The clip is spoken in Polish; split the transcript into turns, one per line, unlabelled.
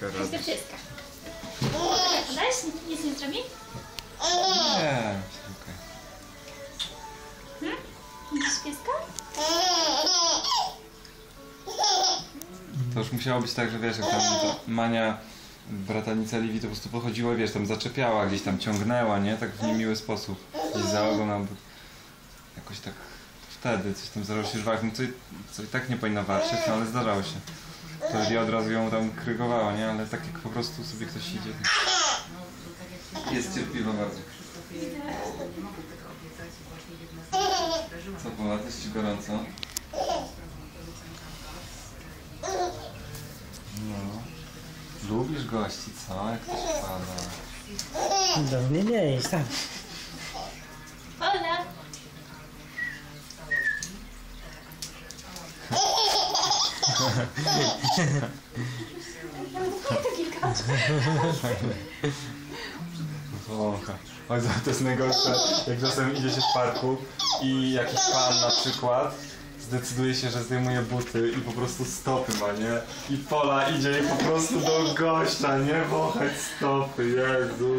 Radość.
pieska. Dajesz? Nic nie zrobi?
Nie, okej.
Hmm? Widzisz pieska?
To już musiało być tak, że wiesz, jak tam ta Mania, bratanica Livi, to po prostu pochodziła, wiesz, tam zaczepiała, gdzieś tam ciągnęła, nie? Tak w niemiły sposób. Gdzieś za ogon albo jakoś tak wtedy coś tam zdarzało się żwach, no co, i- co i tak nie powinna warczeć, no ale zdarzało się. To Livi od razu ją tam krygowała, nie? Ale tak jak po prostu sobie ktoś idzie. Jest cierpliwa bardzo. Co, Pola, też ci gorąco? No. Lubisz gości, co? Jak to się pada?
Do mnie nie idź, tak.
Ola! To kilka
O, oj, to jest najgorsze, jak czasem idzie się w parku i jakiś pan na przykład zdecyduje się, że zdejmuje buty i po prostu stopy ma, nie? I Pola idzie i po prostu do gościa, nie? Wąchać stopy, Jezu.